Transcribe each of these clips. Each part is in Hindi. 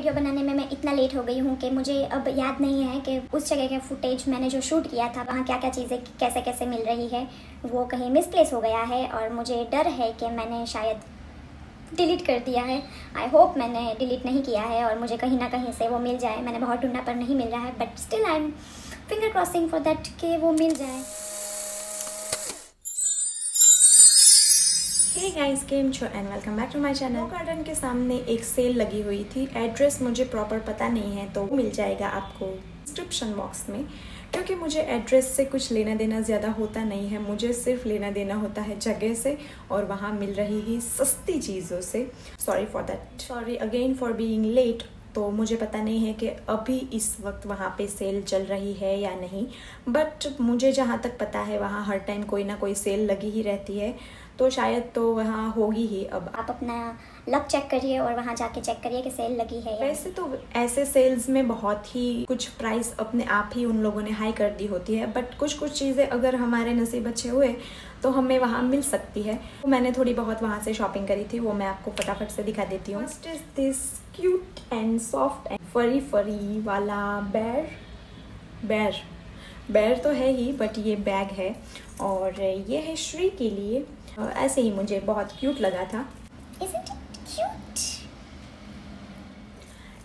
वीडियो बनाने में मैं इतना लेट हो गई हूँ कि मुझे अब याद नहीं है कि उस जगह का फुटेज मैंने जो शूट किया था, वहाँ क्या क्या चीज़ें कैसे कैसे मिल रही है, वो कहीं मिसप्लेस हो गया है और मुझे डर है कि मैंने शायद डिलीट कर दिया है। आई होप मैंने डिलीट नहीं किया है और मुझे कहीं ना कहीं से वो मिल जाए। मैंने बहुत ढूंढा पर नहीं मिल रहा है but still I am finger crossing for that कि वो मिल जाए। हे गाइस केम छो and welcome back to my channel garden के सामने एक सेल लगी हुई थी. एड्रेस मुझे प्रॉपर पता नहीं है तो मिल जाएगा आपको डिस्क्रिप्शन बॉक्स में. क्योंकि मुझे एड्रेस से कुछ लेना देना ज़्यादा होता नहीं है. मुझे सिर्फ़ लेना देना होता है जगह से और वहाँ मिल रही ही सस्ती चीज़ों से. Sorry for that sorry again for being late तो मुझे पता नहीं है कि अभी इस वक्त वहाँ पे सेल चल रही है या नहीं. बट मुझे जहाँ तक पता है, वहाँ हर टाइम कोई ना कोई सेल लगी ही रहती है. तो शायद तो वहाँ होगी ही अब। आप अपना लक चेक करिए और वहाँ जाके चेक करिए कि सेल लगी है वैसे तो ऐसे सेल्स में बहुत ही कुछ प्राइस अपने आप ही उन लोगों ने हाई कर दी होती है बट कुछ कुछ चीज़ें अगर हमारे नसीब अच्छे हुए तो हमें वहाँ मिल सकती है। तो मैंने थोड़ी बहुत वहाँ से शॉपिंग करी थी वो मैं आपको फटाफट से दिखा देती हूँ। First is this cute and soft and furry furry वाला बैर बैर बैर तो है ही बट ये बैग है। और ये है श्री के लिए। ऐसे ही मुझे बहुत क्यूट लगा था।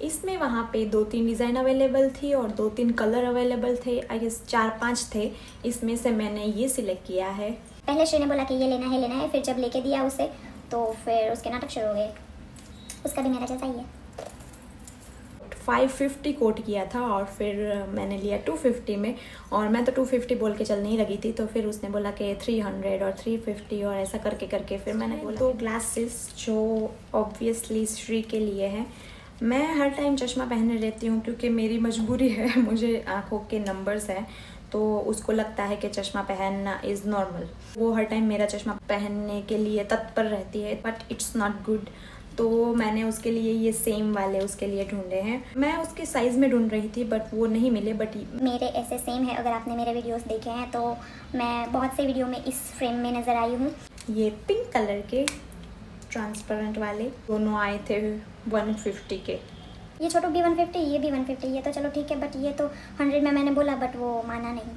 इसमें वहाँ पे दो तीन डिज़ाइन अवेलेबल थी और दो तीन कलर अवेलेबल थे आई गेस चार पाँच थे। इसमें से मैंने ये सिलेक्ट किया है। पहले श्री ने बोला कि ये लेना है लेना है फिर जब लेके दिया उसे तो फिर उसके नाटक शुरू हो गए। उसका भी मेरा जैसा ही है। फाइव फिफ्टी कोट किया था और फिर मैंने लिया टू फिफ्टी में और मैं तो टू फिफ्टी बोल के चल नहीं लगी थी तो फिर उसने बोला कि थ्री हंड्रेड और थ्री फिफ्टी और ऐसा करके करके फिर मैंने बोला दो ग्लासेस जो ऑब्वियसली श्री के लिए हैं। मैं हर टाइम चश्मा पहने रहती हूँ क्योंकि मेरी मजबूरी है मुझे आँखों के नंबर्स हैं तो उसको लगता है कि चश्मा पहनना इज़ नॉर्मल वो हर टाइम मेरा चश्मा पहनने के लिए तत्पर रहती है बट इट्स नॉट गुड तो मैंने उसके लिए ये सेम वाले उसके लिए ढूंढे हैं। मैं उसके साइज़ में ढूंढ रही थी बट वो नहीं मिले बट मेरे ऐसे सेम है। अगर आपने मेरे वीडियोस देखे हैं तो मैं बहुत से वीडियो में इस फ्रेम में नज़र आई हूँ। ये पिंक कलर के ट्रांसपेरेंट वाले दोनों आए थे 150 के। ये छोटू भी 150 ये भी 150 ये तो चलो ठीक है बट ये तो 100 में मैंने बोला बट वो माना नहीं।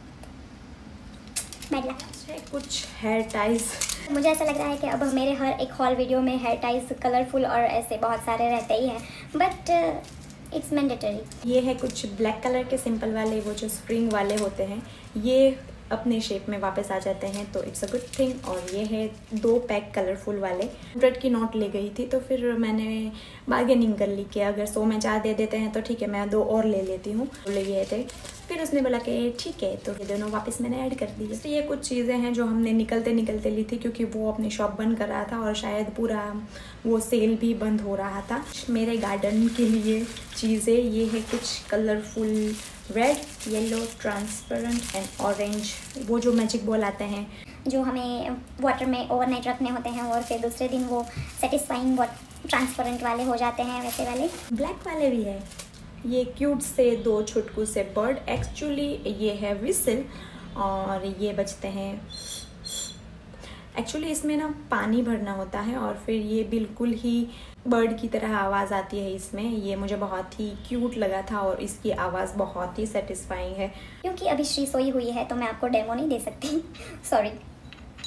कुछ हेयर टाइज मुझे ऐसा लग रहा है कि अब मेरे हर एक हॉल वीडियो में हेयर टाइज कलरफुल और ऐसे बहुत सारे रहते ही हैं बट इट्स मैंडेटरी ये है कुछ ब्लैक कलर के सिंपल वाले, वो जो स्प्रिंग वाले होते हैं, ये अपने शेप में वापस आ जाते हैं तो इट्स अ गुड थिंग और ये है दो पैक कलरफुल वाले। हंड्रेड की नोट ले गई थी तो फिर मैंने बार्गेनिंग कर ली कि अगर सौ में चार दे देते हैं तो ठीक है, मैं दो और ले लेती हूँ। ले गए थे। फिर उसने बोला कि ठीक है तो ये दोनों वापस मैंने ऐड कर दी तो ये कुछ चीज़ें हैं जो हमने निकलते निकलते ली थी, क्योंकि वो अपनी शॉप बंद कर रहा था और शायद पूरा वो सेल भी बंद हो रहा था। मेरे गार्डन के लिए चीज़ें, ये है कुछ colourful red yellow transparent and orange वो जो मैजिक बॉल आते हैं। जो हमें वाटर में ओवरनाइट रखने होते हैं और फिर दूसरे दिन वो सेटिस्फाइंग ट्रांसपेरेंट वाले हो जाते हैं वैसे वाले। ब्लैक वाले भी है। ये क्यूट से दो छुटकू से बर्ड एक्चुअली ये है विसल और ये बचते हैं एक्चुअली इसमें ना पानी भरना होता है और फिर ये बिल्कुल ही बर्ड की तरह आवाज़ आती है इसमें। ये मुझे बहुत ही क्यूट लगा था और इसकी आवाज़ बहुत ही सेटिस्फाइंग है। क्योंकि अभी श्री सोई हुई है तो मैं आपको डेमो नहीं दे सकती। सॉरी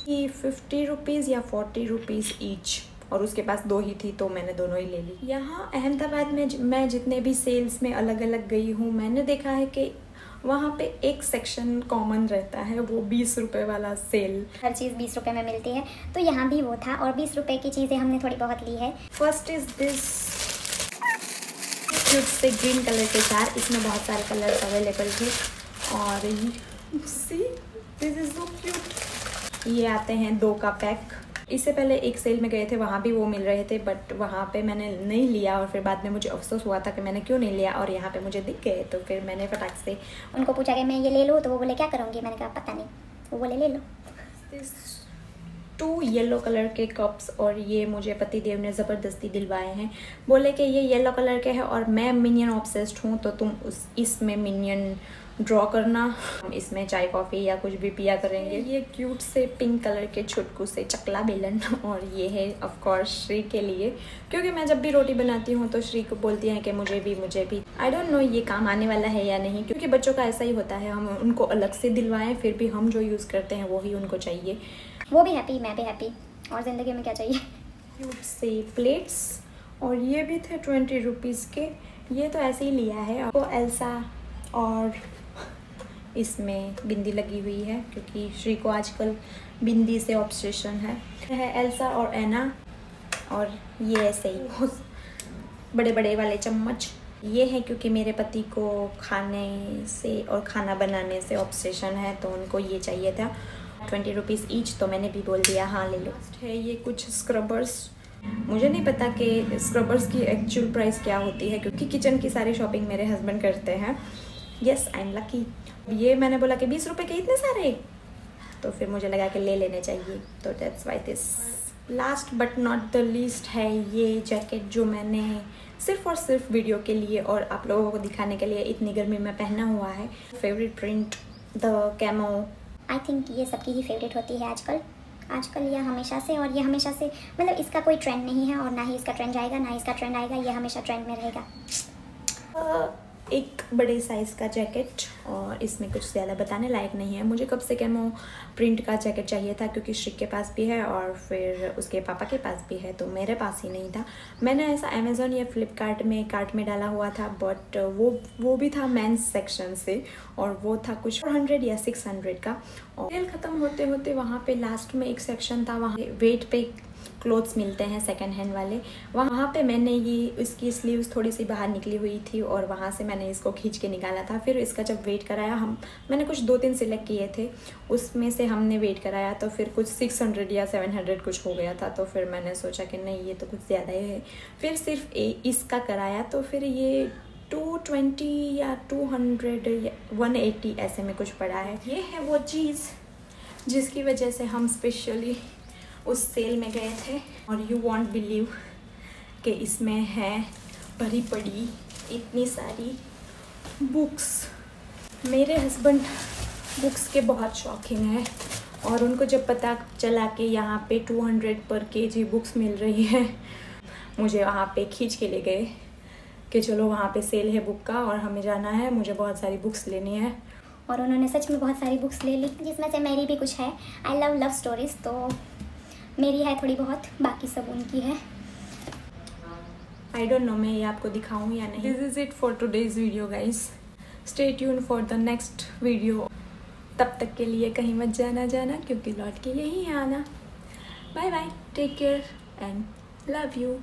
ये फिफ्टी रुपीज़ या फोर्टी रुपीज़ ईच और उसके पास दो ही थी तो मैंने दोनों ही ले ली। यहाँ अहमदाबाद में मैं जितने भी सेल्स में अलग अलग गई हूँ मैंने देखा है कि वहाँ पे एक सेक्शन कॉमन रहता है वो बीस रुपए वाला सेल हर चीज़ बीस रुपए में मिलती है तो यहाँ भी वो था और बीस रुपए की चीज़ें हमने थोड़ी बहुत ली है। फ़र्स्ट इज़ दिस से ग्रीन कलर के चार इसमें बहुत सारे कलर अवेलेबल थे। और see this is so cute ये आते हैं दो का पैक इससे पहले एक सेल में गए थे, वहाँ भी वो मिल रहे थे बट वहाँ पे मैंने नहीं लिया और फिर बाद में मुझे अफसोस हुआ था कि मैंने क्यों नहीं लिया और यहाँ पे मुझे दिख गए तो फिर मैंने फटाक से उनको पूछा कि मैं ये ले लूँ? तो वो बोले, क्या करूँगी? मैंने कहा, पता नहीं। वो बोले, ले लो। टू येलो कलर के कप्स और ये मुझे पति देव ने ज़बरदस्ती दिलवाए हैं। बोले कि ये येलो कलर के हैं और मैं मिनियन ऑब्सेस्ड हूँ तो तुम उस, इसमें मिनियन ड्रॉ करना। हम इसमें चाय कॉफ़ी या कुछ भी पिया करेंगे। ये क्यूट से पिंक कलर के छुटकू से चकला बेलन और ये है ऑफ़ कोर्स श्री के लिए। क्योंकि मैं जब भी रोटी बनाती हूँ तो श्री को बोलती हैं कि मुझे भी मुझे भी। आई डोंट नो ये काम आने वाला है या नहीं, क्योंकि बच्चों का ऐसा ही होता है। हम उनको अलग से दिलवाएँ, फिर भी हम जो यूज़ करते हैं वही उनको चाहिए। वो भी हैप्पी मैं भी हैप्पी और ज़िंदगी में क्या चाहिए? से प्लेट्स और ये भी थे ट्वेंटी रुपीज़ के. ये तो ऐसे ही लिया है. आपको एल्सा और इसमें बिंदी लगी हुई है क्योंकि श्री को आजकल बिंदी से ऑब्सेशन है. है एल्सा और एना और ये ऐसे ही बड़े बड़े वाले चम्मच. ये है क्योंकि मेरे पति को खाने से और खाना बनाने से ऑब्सेशन है तो उनको ये चाहिए था. ट्वेंटी रुपीज़ ईच तो मैंने भी बोल दिया हाँ ले लो। है ये कुछ स्क्रबर्स मुझे नहीं पता कि स्क्रबर्स की एक्चुअल प्राइस क्या होती है, क्योंकि किचन की सारी शॉपिंग मेरे हस्बैंड करते हैं। यस आई एम लकी ये मैंने बोला कि बीस रुपये के इतने सारे? तो फिर मुझे लगा कि ले लेने चाहिए। तो that's why this last but not the least है ये जैकेट जो मैंने सिर्फ़ और सिर्फ़ वीडियो के लिए और आप लोगों को दिखाने के लिए इतनी गर्मी में पहना हुआ है। Favourite print the camo I think ये सबकी ही फेवरेट होती है आजकल। आजकल यह हमेशा से और ये हमेशा से मतलब इसका कोई ट्रेंड नहीं है और ना ही इसका ट्रेंड जाएगा, ना इसका ट्रेंड आएगा ये हमेशा ट्रेंड में रहेगा। एक बड़े साइज़ का जैकेट और इसमें कुछ ज़्यादा बताने लायक नहीं है। मुझे कब से कैमो प्रिंट का जैकेट चाहिए था क्योंकि श्रिक के पास भी है और फिर उसके पापा के पास भी है तो मेरे पास ही नहीं था। मैंने ऐसा अमेज़ोन या फ्लिपकार्ट में कार्ट में डाला हुआ था बट वो वो भी था मेंस सेक्शन से और वो था कुछ हंड्रेड या सिक्स हंड्रेड का। और सेल ख़त्म होते होते वहाँ पर लास्ट में एक सेक्शन था, वहाँ वेट पे क्लोथ्स मिलते हैं सेकेंड हैंड वाले। वहाँ पे मैंने ये इसकी स्लीव्स थोड़ी सी बाहर निकली हुई थी और वहाँ से मैंने इसको खींच के निकाला था। फिर इसका जब वेट कराया हम मैंने कुछ दो तीन सिलेक्ट किए थे। उसमें से हमने वेट कराया तो फिर कुछ सिक्स हंड्रेड या सेवन हंड्रेड कुछ हो गया था। तो फिर मैंने सोचा कि नहीं ये तो कुछ ज़्यादा ही है। फिर सिर्फ़ ए, इसका कराया तो फिर ये टू ट्वेंटी या टू हंड्रेड या वन एट्टी ऐसे में कुछ पड़ा है। ये है वो चीज़ जिसकी वजह से हम स्पेशली उस सेल में गए थे और यू वॉन्ट बिलीव कि इसमें है भरी पड़ी इतनी सारी बुक्स मेरे हस्बैंड बुक्स के बहुत शौकीन हैं और उनको जब पता चला कि यहाँ पे 200 पर केजी बुक्स मिल रही है, मुझे वहाँ पे खींच के ले गए कि चलो वहाँ पे सेल है बुक का और हमें जाना है, मुझे बहुत सारी बुक्स लेनी है। और उन्होंने सच में बहुत सारी बुक्स ले ली, जिसमें से मेरी भी कुछ है। आई लव लव स्टोरीज तो मेरी है थोड़ी बहुत, बाकी सब उनकी है। आई डोंट नो मैं ये आपको दिखाऊँ या नहीं। This is it for today's video guys stay tune for the next video तब तक के लिए कहीं मत जाना जाना, क्योंकि लौट के यही आना। Bye bye take care and love you